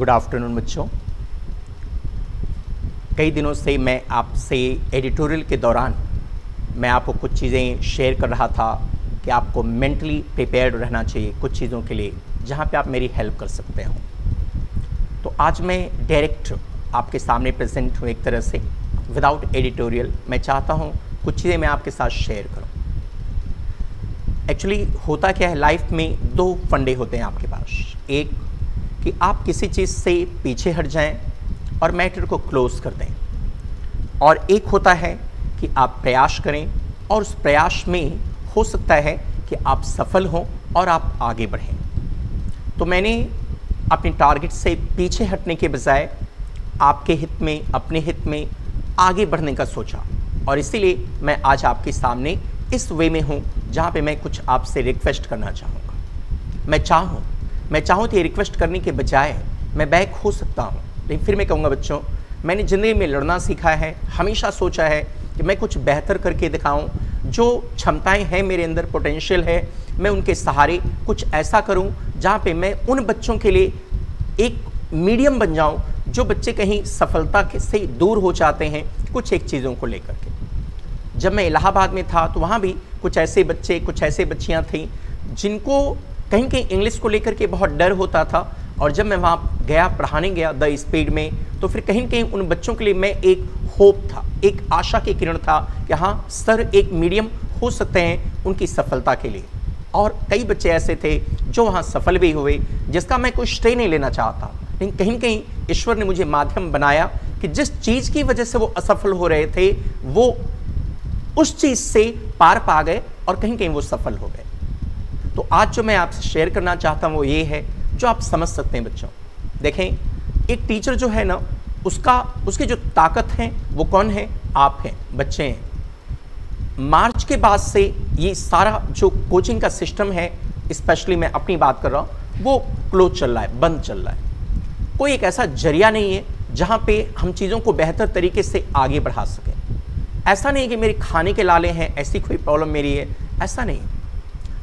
Good afternoon बच्चों। कई दिनों से मैं आपसे एडिटोरियल के दौरान मैं आपको कुछ चीज़ें शेयर कर रहा था कि आपको मेंटली प्रिपेयर्ड रहना चाहिए कुछ चीज़ों के लिए, जहाँ पे आप मेरी हेल्प कर सकते हो। तो आज मैं डायरेक्ट आपके सामने प्रेजेंट हूँ एक तरह से। विदाउट एडिटोरियल मैं चाहता हूँ कुछ चीज़ें मैं आपके साथ शेयर करूँ। एक्चुअली होता क्या है लाइफ में दो फंडे होते हैं आपके पास। एक कि आप किसी चीज़ से पीछे हट जाएँ और मैटर को क्लोज कर दें। और एक होता है कि आप प्रयास करें और उस प्रयास में हो सकता है कि आप सफल हों और आप आगे बढ़ें। तो मैंने अपने टारगेट से पीछे हटने के बजाय आपके हित में, अपने हित में आगे बढ़ने का सोचा। और इसीलिए मैं आज आपके सामने इस वे में हूँ जहाँ पे मैं कुछ आपसे रिक्वेस्ट करना चाहूँगा। मैं चाहूँ मैं चाहूँ तो ये रिक्वेस्ट करने के बजाय मैं बैक हो सकता हूँ। लेकिन फिर मैं कहूँगा, बच्चों, मैंने ज़िंदगी में लड़ना सीखा है, हमेशा सोचा है कि मैं कुछ बेहतर करके दिखाऊँ। जो क्षमताएँ हैं मेरे अंदर पोटेंशियल है, मैं उनके सहारे कुछ ऐसा करूँ जहाँ पे मैं उन बच्चों के लिए एक मीडियम बन जाऊँ जो बच्चे कहीं सफलता के से दूर हो जाते हैं कुछ एक चीज़ों को लेकर के। जब मैं इलाहाबाद में था तो वहाँ भी कुछ ऐसे बच्चे, कुछ ऐसे बच्चियाँ थीं जिनको कहीं कहीं इंग्लिश को लेकर के बहुत डर होता था और जब मैं वहाँ गया, पढ़ाने गया द स्पीड में तो फिर कहीं कहीं उन बच्चों के लिए मैं एक होप था, एक आशा की किरण था कि हाँ सर एक मीडियम हो सकते हैं उनकी सफलता के लिए। और कई बच्चे ऐसे थे जो वहाँ सफल भी हुए, जिसका मैं कोई श्रेय नहीं लेना चाहता। लेकिन कहीं कहीं ईश्वर ने मुझे माध्यम बनाया कि जिस चीज़ की वजह से वो असफल हो रहे थे, वो उस चीज़ से पार पा गए और कहीं कहीं वो सफल हो गए। तो आज जो मैं आपसे शेयर करना चाहता हूँ वो ये है, जो आप समझ सकते हैं बच्चों। देखें, एक टीचर जो है ना, उसका, उसकी जो ताकत है, वो कौन है? आप हैं, बच्चे हैं। मार्च के बाद से ये सारा जो कोचिंग का सिस्टम है स्पेशली मैं अपनी बात कर रहा हूँ, वो क्लोज चल रहा है, बंद चल रहा है। कोई एक ऐसा ज़रिया नहीं है, जहाँ पे हम चीज़ों को बेहतर तरीके से आगे बढ़ा सकें। ऐसा नहीं कि मेरे खाने के लाले हैं, ऐसी कोई प्रॉब्लम मेरी है, ऐसा नहीं।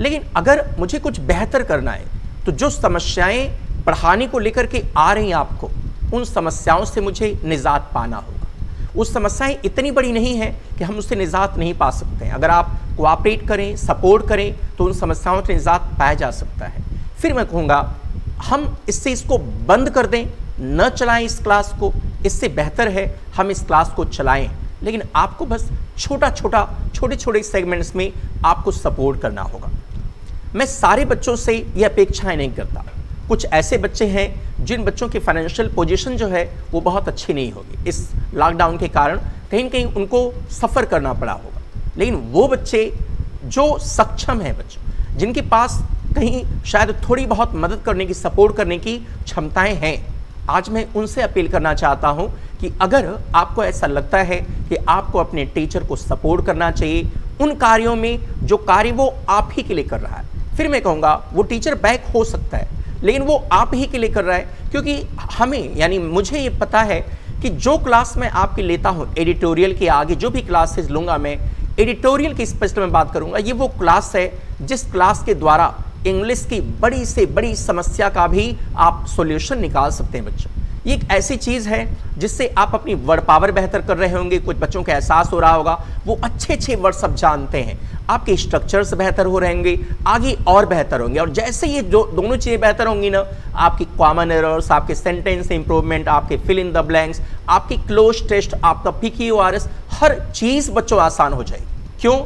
लेकिन अगर मुझे कुछ बेहतर करना है तो जो समस्याएँ पढ़ाने को लेकर के आ रही हैं आपको, उन समस्याओं से मुझे निजात पाना होगा। वो समस्याएँ इतनी बड़ी नहीं हैं कि हम उससे निजात नहीं पा सकते हैं। अगर आप कोऑपरेट करें सपोर्ट करें तो उन समस्याओं से निजात पाया जा सकता है। फिर मैं कहूँगा, हम इससे इसको बंद कर दें, न चलाएँ इस क्लास को, इससे बेहतर है हम इस क्लास को चलाएँ। लेकिन आपको बस छोटा छोटा छोटे छोटे सेगमेंट्स में आपको सपोर्ट करना होगा। मैं सारे बच्चों से ये अपेक्षाएँ नहीं करता। कुछ ऐसे बच्चे हैं, जिन बच्चों की फाइनेंशियल पोजीशन जो है, वो बहुत अच्छी नहीं होगी। इस लॉकडाउन के कारण कहीं कहीं उनको सफ़र करना पड़ा होगा। लेकिन वो बच्चे जो सक्षम हैं बच्चों, जिनके पास कहीं शायद थोड़ी बहुत मदद करने की सपोर्ट करने की क्षमताएँ हैं, आज मैं उनसे अपील करना चाहता हूँ कि अगर आपको ऐसा लगता है कि आपको अपने टीचर को सपोर्ट करना चाहिए, उन कार्यों में जो कार्य वो आप ही के लिए कर रहा है फिर मैं कहूँगा, वो टीचर बैक हो सकता है, लेकिन वो आप ही के लिए कर रहा है, क्योंकि हमें, यानी मुझे ये पता है कि जो क्लास मैं आपकी लेता हूँ एडिटोरियल के आगे जो भी क्लासेस लूँगा मैं एडिटोरियल की स्पेशल में बात करूँगा, ये वो क्लास है जिस क्लास के द्वारा इंग्लिश की बड़ी से बड़ी समस्या का भी आप सॉल्यूशन निकाल सकते हैं बच्चों। ये एक ऐसी चीज़ है जिससे आप अपनी वर्ड पावर बेहतर कर रहे होंगे, कुछ बच्चों का एहसास हो रहा होगा, वो अच्छे अच्छे वर्ड सब जानते हैं। आपके स्ट्रक्चर्स बेहतर हो रहेंगे, आगे और बेहतर होंगे। और जैसे ये जो दोनों चीज़ें बेहतर होंगी ना, आपकी कॉमन एरर्स आपके सेंटेंस इंप्रूवमेंट आपके फिल इन द ब्लैंक्स आपकी क्लोज टेस्ट आपका पी की हर चीज़ बच्चों आसान हो जाएगी। क्यों?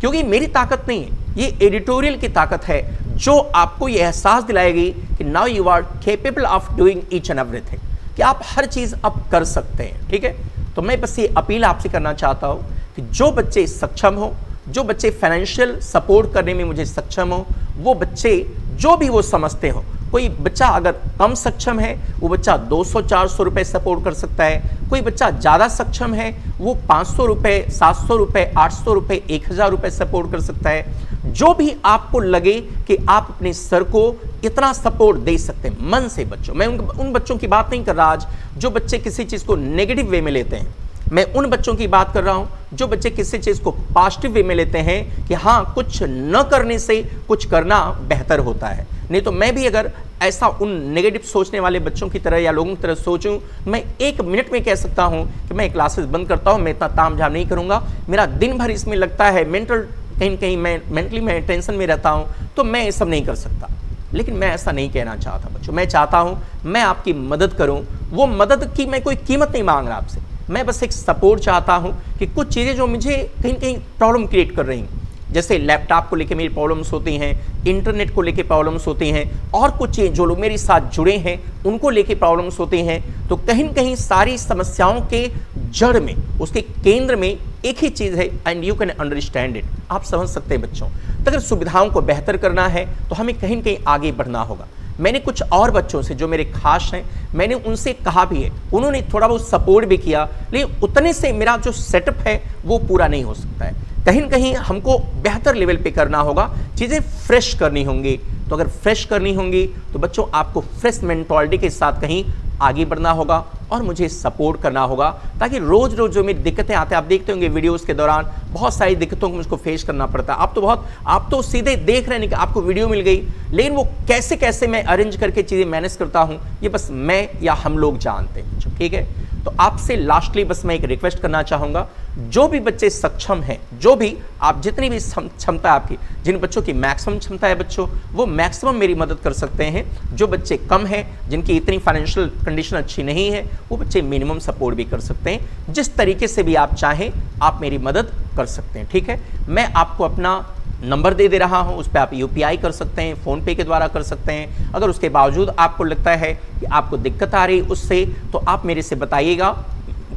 क्योंकि मेरी ताकत नहीं है, ये एडिटोरियल की ताकत है, जो आपको ये एहसास दिलाएगी कि now you are capable of doing each and everything कि आप हर चीज़ अब कर सकते हैं, ठीक है? तो मैं बस ये अपील आपसे करना चाहता हूँ कि जो बच्चे सक्षम हो, जो बच्चे फाइनेंशियल सपोर्ट करने में मुझे सक्षम हो, वो बच्चे जो भी वो समझते हो, कोई बच्चा अगर कम सक्षम है, वो बच्चा 200-400 रुपए सपोर्ट कर सकता है, कोई बच्चा ज़्यादा सक्षम है, वो 500 रुपए 700 रुपए 800 रुपए 1000 रुपए सपोर्ट कर सकता है। जो भी आपको लगे कि आप अपने सर को इतना सपोर्ट दे सकते हैं मन से बच्चों। मैं उन, उन बच्चों की बात नहीं कर रहा आज जो बच्चे किसी चीज़ को नेगेटिव वे में लेते हैं। मैं उन बच्चों की बात कर रहा हूँ जो बच्चे किसी चीज़ को पॉजिटिव वे में लेते हैं कि हाँ कुछ न करने से कुछ करना बेहतर होता है। नहीं तो मैं भी अगर ऐसा उन नेगेटिव सोचने वाले बच्चों की तरह या लोगों की तरह सोचूं मैं एक मिनट में कह सकता हूँ कि मैं क्लासेस बंद करता हूँ मैं इतना ताम झाम नहीं करूँगा। मेरा दिन भर इसमें लगता है मेंटल कहीं कहीं मैं मेंटली मैं टेंशन में रहता हूँ तो मैं ये सब नहीं कर सकता। लेकिन मैं ऐसा नहीं कहना चाहता बच्चों। मैं चाहता हूँ, मैं आपकी मदद करूँ। वो मदद की मैं कोई कीमत नहीं मांग रहा आपसे। मैं बस एक सपोर्ट चाहता हूँ कि कुछ चीज़ें जो मुझे कहीं कहीं प्रॉब्लम क्रिएट कर रही जैसे लैपटॉप को लेके मेरी प्रॉब्लम्स होती हैं इंटरनेट को लेके प्रॉब्लम्स होती हैं, और कुछ चीज़ जो लोग मेरे साथ जुड़े हैं, उनको लेके प्रॉब्लम्स होती हैं। तो कहीं कहीं सारी समस्याओं के जड़ में, उसके केंद्र में एक ही चीज़ है and you can understand it आप समझ सकते हैं बच्चों। तो अगर सुविधाओं को बेहतर करना है तो हमें कहीं न कहीं आगे बढ़ना होगा। मैंने कुछ और बच्चों से, जो मेरे खास हैं, मैंने उनसे कहा भी है। उन्होंने थोड़ा बहुत सपोर्ट भी किया, लेकिन उतने से मेरा जो सेटअप है, वो पूरा नहीं हो सकता है। कहीं ना कहीं हमको बेहतर लेवल पे करना होगा, चीज़ें फ्रेश करनी होंगी। तो अगर फ्रेश करनी होंगी तो बच्चों, आपको फ्रेश मेंटॉलिटी के साथ कहीं आगे बढ़ना होगा और मुझे सपोर्ट करना होगा, ताकि रोज रोज जो मेरी दिक्कतें आते हैं, आप देखते होंगे वीडियोस के दौरान, बहुत सारी दिक्कतों को मुझको फेस करना पड़ता है। आप तो बहुत, आप तो सीधे देख रहे हैं कि आपको वीडियो मिल गई, लेकिन वो कैसे कैसे मैं अरेंज करके चीज़ें मैनेज करता हूँ, ये बस मैं या हम लोग जानते हैं। ठीक है? तो आपसे लास्टली बस मैं एक रिक्वेस्ट करना चाहूँगा जो भी बच्चे सक्षम हैं, जो भी आप जितनी भी क्षमता आपकी, जिन बच्चों की मैक्सिमम क्षमता है बच्चों, वो मैक्सिमम मेरी मदद कर सकते हैं। जो बच्चे कम हैं, जिनकी इतनी फाइनेंशियल कंडीशन अच्छी नहीं है, वो बच्चे मिनिमम सपोर्ट भी कर सकते हैं। जिस तरीके से भी आप चाहें, आप मेरी मदद कर सकते हैं, ठीक है? मैं आपको अपना नंबर दे दे रहा हूँ, उस पर आप यूपीआई कर सकते हैं, फ़ोनपे के द्वारा कर सकते हैं। अगर उसके बावजूद आपको लगता है कि आपको दिक्कत आ रही उससे तो आप मेरे से बताइएगा।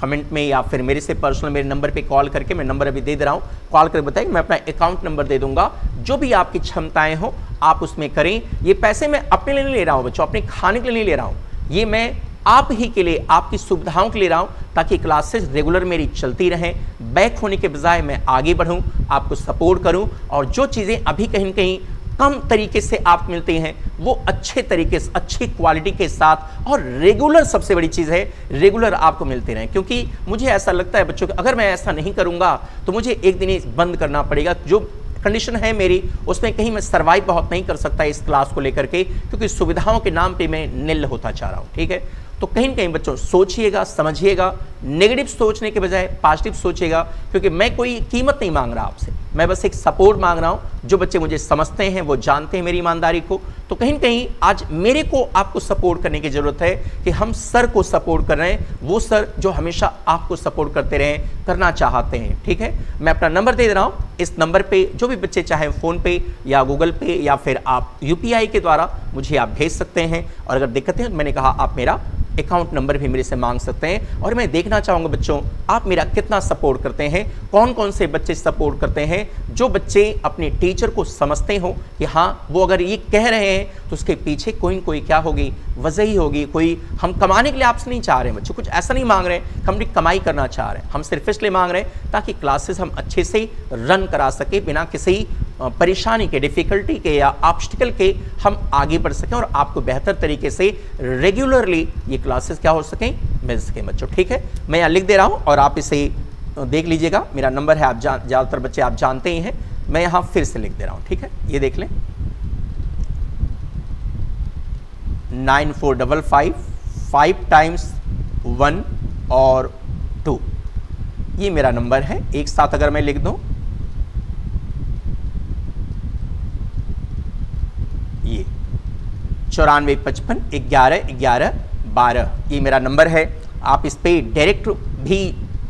कमेंट में या फिर मेरे से पर्सनल मेरे नंबर पे कॉल करके मैं नंबर अभी दे दे रहा हूँ। कॉल करके बताइए, मैं अपना अकाउंट नंबर दे दूँगा। जो भी आपकी क्षमताएँ हो, आप उसमें करें। ये पैसे मैं अपने लिए नहीं ले रहा हूँ बच्चों, अपने खाने के लिए नहीं ले रहा हूँ। ये मैं आप ही के लिए, आपकी सुविधाओं के लिए रहा हूँ, ताकि क्लासेस रेगुलर मेरी चलती रहें। बैक होने के बजाय मैं आगे बढ़ूँ, आपको सपोर्ट करूँ। और जो चीज़ें अभी कहीं कहीं कम तरीके से आप मिलते हैं, वो अच्छे तरीके से, अच्छी क्वालिटी के साथ और रेगुलर सबसे बड़ी चीज़ है रेगुलर आपको मिलते रहें। क्योंकि मुझे ऐसा लगता है बच्चों कि, अगर मैं ऐसा नहीं करूँगा तो मुझे एक दिन ही बंद करना पड़ेगा। जो कंडीशन है मेरी, उसमें कहीं मैं सर्वाइव बहुत नहीं कर सकता इस क्लास को लेकर के, क्योंकि सुविधाओं के नाम पे मैं निल होता चाह रहा हूँ, ठीक है? तो कहीं ना कहीं बच्चों, सोचिएगा, समझिएगा नेगेटिव सोचने के बजाय पॉजिटिव सोचिएगा, क्योंकि मैं कोई कीमत नहीं मांग रहा आपसे। मैं बस एक सपोर्ट मांग रहा हूँ। जो बच्चे मुझे समझते हैं, वो जानते हैं मेरी ईमानदारी को। तो कहीं कहीं आज मेरे को आपको सपोर्ट करने की ज़रूरत है कि हम सर को सपोर्ट कर रहे हैं। वो सर जो हमेशा आपको सपोर्ट करते रहें, करना चाहते हैं। ठीक है? मैं अपना नंबर दे रहा हूँ। इस नंबर पे जो भी बच्चे चाहे फ़ोन पे या गूगल पे या फिर आप यूपीआई के द्वारा मुझे आप भेज सकते हैं। और अगर दिक्कतें हैं तो मैंने कहा, आप मेरा अकाउंट नंबर भी मेरे से मांग सकते हैं। और मैं देखना चाहूँगा बच्चों, आप मेरा कितना सपोर्ट करते हैं? कौन कौन से बच्चे सपोर्ट करते हैं? जो बच्चे अपने टीचर को समझते हो कि हाँ वो अगर ये कह रहे हैं तो उसके पीछे कोई कोई क्या होगी? वजह ही होगी। कोई हम कमाने के लिए आपसे नहीं चाह रहे बच्चों, कुछ ऐसा नहीं मांग रहे हैं। हम भी कमाई करना चाह रहे हैं। हम सिर्फ़ इसलिए मांग रहे हैं ताकि क्लासेस हम अच्छे से रन करा सके, बिना किसी परेशानी के डिफ़िकल्टी के या ऑब्स्टिकल के हम आगे बढ़ सकें और आपको बेहतर तरीके से रेगुलरली ये क्लासेस क्या हो सकें? मिल सकें बच्चों। ठीक है? मैं यहाँ लिख दे रहा हूँ और आप इसे देख लीजिएगा, मेरा नंबर है, आप जान ज़्यादातर बच्चे आप जानते ही हैं। मैं यहाँ फिर से लिख दे रहा हूँ, ठीक है? ये देख लें। Nine four double five five times one और टू। ये मेरा नंबर है, एक साथ अगर मैं लिख दूँ। ये चौरानवे पचपन, ग्यारह ग्यारह, बारह। ये मेरा नंबर है, आप इस पर डायरेक्ट भी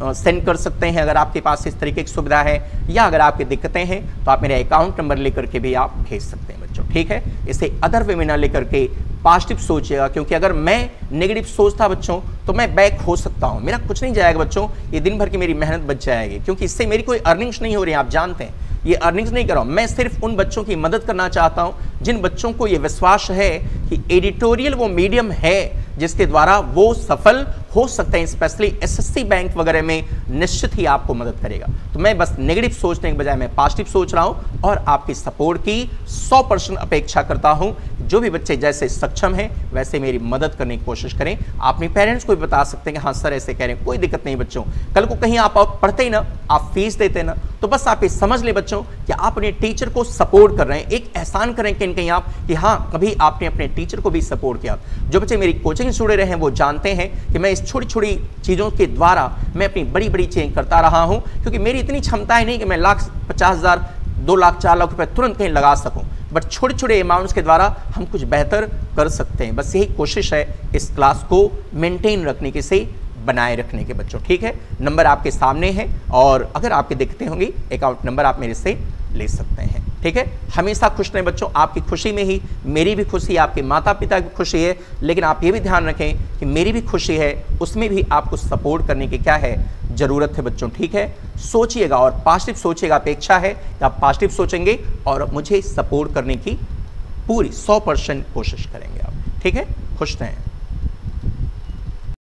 सेंड कर सकते हैं। अगर आपके पास इस तरीके की सुविधा है या अगर आपकी दिक्कतें हैं तो आप मेरे अकाउंट नंबर लेकर के भी आप भेज सकते हैं बच्चों, ठीक है? इसे अदर वे में ना लेकर के पॉजिटिव सोचिएगा, क्योंकि अगर मैं नेगेटिव सोचता बच्चों तो मैं बैक हो सकता हूँ। मेरा कुछ नहीं जाएगा बच्चों, ये दिन भर की मेरी मेहनत बच जाएगी, क्योंकि इससे मेरी कोई अर्निंग्स नहीं हो रही, आप जानते हैं। ये अर्निंग्स नहीं कर। रहा हूँ मैं सिर्फ़ उन बच्चों की मदद करना चाहता हूँ, जिन बच्चों को ये विश्वास है कि एडिटोरियल वो मीडियम है, जिसके द्वारा वो सफल हो सकते हैं स्पेशली एसएससी बैंक वगैरह में निश्चित ही आपको मदद करेगा। तो मैं बस नेगेटिव सोचने के बजाय मैं पॉजिटिव सोच रहा हूँ और आपकी सपोर्ट की 100 परसेंट अपेक्षा करता हूँ। जो भी बच्चे जैसे सक्षम हैं, वैसे मेरी मदद करने की कोशिश करें। आप अपने पेरेंट्स को भी बता सकते हैं कि हाँ सर, ऐसे कह रहे हैं, कोई दिक्कत नहीं बच्चों। कल को कहीं आप पढ़ते ही ना, आप फ़ीस देते ना तो बस आप ये समझ लें बच्चों कि आप अपने टीचर को सपोर्ट कर रहे हैं। एक एहसान करें कहीं कहीं आप कि हाँ कभी आपने अपने टीचर को भी सपोर्ट किया। जो बच्चे मेरी कोचिंग जुड़े रहे हैं, वो जानते हैं कि मैं इस छोटी छोटी चीज़ों के द्वारा मैं अपनी बड़ी बड़ी चीज़ें करता रहा हूँ, क्योंकि मेरी इतनी क्षमता है नहीं कि मैं लाख पचास हज़ार, दो लाख, चार लाख रुपए तुरंत कहीं लगा सकूँ। बट छोटे छोटे अमाउंट्स के द्वारा हम कुछ बेहतर कर सकते हैं। बस यही कोशिश है इस क्लास को मेंटेन रखने के से, बनाए रखने के बच्चों। ठीक है? नंबर आपके सामने है और अगर आपके देखते होंगे अकाउंट नंबर आप मेरे से ले सकते हैं। ठीक है? हमेशा खुश रहें बच्चों, आपकी खुशी में ही, मेरी भी खुशी है आपके माता पिता की खुशी है, लेकिन आप ये भी ध्यान रखें कि मेरी भी खुशी है, उसमें भी आपको सपोर्ट करने की क्या है? ज़रूरत है बच्चों, ठीक है? सोचिएगा और पॉजिटिव सोचिएगा, अपेक्षा है कि आप पॉजिटिव सोचेंगे और मुझे सपोर्ट करने की पूरी सौ परसेंट कोशिश करेंगे आप, ठीक है? खुश रहें।